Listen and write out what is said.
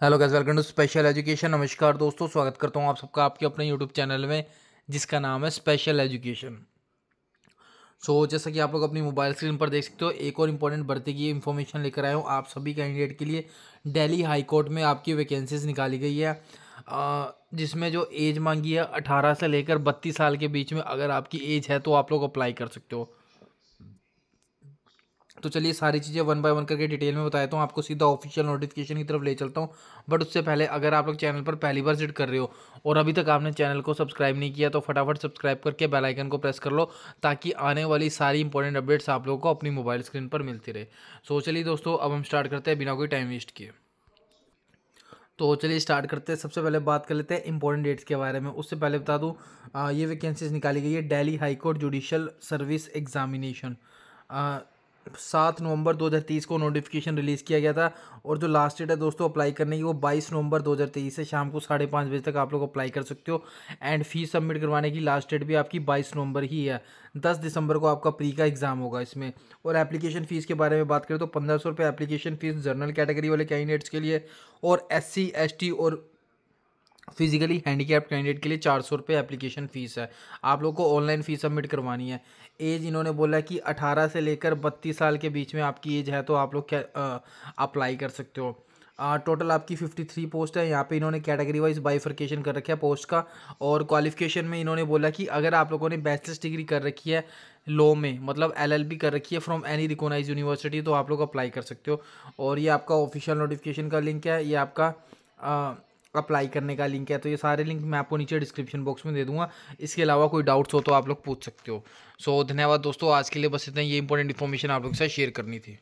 Hello guys welcome to special education नमस्कार दोस्तों, स्वागत करता हूँ आप सबका आपके अपने यूट्यूब चैनल में, जिसका नाम है स्पेशल एजुकेशन सो जैसा कि आप लोग अपनी मोबाइल स्क्रीन पर देख सकते हो, एक और इंपॉर्टेंट भर्ती की इन्फॉर्मेशन लेकर आया हूँ आप सभी कैंडिडेट के लिए. दिल्ली हाई कोर्ट में आपकी वैकेंसीज निकाली गई है जिसमें जो एज मांगी है, अठारह से लेकर बत्तीस साल के बीच में अगर आपकी एज है तो आप लोग अप्लाई कर सकते हो. तो चलिए सारी चीज़ें वन बाय वन करके डिटेल में बताया हूँ, आपको सीधा ऑफिशियल नोटिफिकेशन की तरफ़ ले चलता हूँ। बट उससे पहले अगर आप लोग चैनल पर पहली बार विज़िट कर रहे हो और अभी तक आपने चैनल को सब्सक्राइब नहीं किया तो फटाफट सब्सक्राइब करके बेल आइकन को प्रेस कर लो, ताकि आने वाली सारी इंपॉर्टेंट अपडेट्स आप लोगों को अपनी मोबाइल स्क्रीन पर मिलती रहे। सो चलिए दोस्तों, अब हम स्टार्ट करते हैं बिना कोई टाइम वेस्ट किए। तो चलिए स्टार्ट करते हैं। सबसे पहले बात कर लेते हैं इंपॉर्टेंट डेट्स के बारे में। उससे पहले बता दूँ ये वैकेंसीज निकाली गई है Delhi high court judicial service examination सात नवंबर 2023 को नोटिफिकेशन रिलीज़ किया गया था और जो लास्ट डेट है दोस्तों अप्लाई करने की वो 22 नवंबर 2023 से शाम को साढ़े पाँच बजे तक आप लोग अप्लाई कर सकते हो एंड फ़ीस सबमिट करवाने की लास्ट डेट भी आपकी 22 नवंबर ही है। 10 दिसंबर को आपका प्री का एग्ज़ाम होगा इसमें। और एप्लीकेशन फ़ीस के बारे में बात करें तो पंद्रह सौ एप्लीकेशन फ़ीस जनरल कैटेगरी वाले कैंडिडेट्स के लिए और एस सी और फिजिकली हैंडीकैप कैंडिडेट के लिए चार सौ रुपये एप्लीकेशन फ़ीस है। आप लोग को ऑनलाइन फ़ीस सबमिट करवानी है। एज इन्होंने बोला कि अठारह से लेकर बत्तीस साल के बीच में आपकी एज है तो आप लोग क्या अप्लाई कर सकते हो। टोटल आपकी फिफ्टी थ्री पोस्ट है। यहाँ पे इन्होंने कैटेगरी वाइज बाइफर्केशन कर रखा है पोस्ट का। और क्वालिफिकेशन में इन्होंने बोला कि अगर आप लोगों ने बैचलर्स डिग्री कर रखी है लॉ में मतलब एलएलबी कर रखी है फ्रॉम एनी रिकोनाइज यूनिवर्सिटी तो आप लोग अप्लाई कर सकते हो। और ये आपका ऑफिशियल नोटिफिकेशन का लिंक है। ये आपका अप्लाई करने का लिंक है तो ये सारे लिंक मैं आपको नीचे डिस्क्रिप्शन बॉक्स में दे दूँगा। इसके अलावा कोई डाउट्स हो तो आप लोग पूछ सकते हो। सो धन्यवाद दोस्तों, आज के लिए बस इतना ये इंपॉर्टेंट इन्फॉर्मेशन आप लोग के साथ शेयर करनी थी।